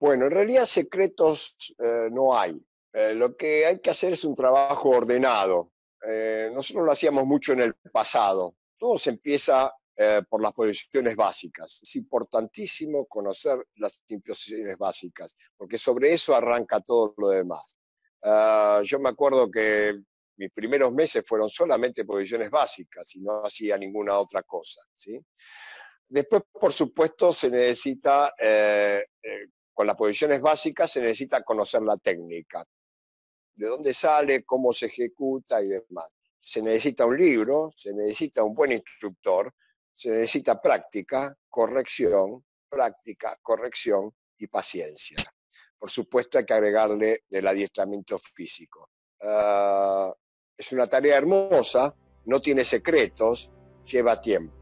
Bueno, en realidad secretos eh, no hay. Eh, lo que hay que hacer es un trabajo ordenado. Eh, nosotros lo hacíamos mucho en el pasado. Todo se empieza por las posiciones básicas. Es importantísimo conocer las posiciones básicas, porque sobre eso arranca todo lo demás. Ah, yo me acuerdo que mis primeros meses fueron solamente posiciones básicas y no hacía ninguna otra cosa. ¿sí? Después, por supuesto, se necesita, con las posiciones básicas, se necesita conocer la técnica, de dónde sale, cómo se ejecuta y demás. Se necesita un libro, se necesita un buen instructor, se necesita práctica, corrección, práctica, corrección y paciencia. Por supuesto, hay que agregarle el adiestramiento físico. Ah, es una tarea hermosa, no tiene secretos, lleva tiempo.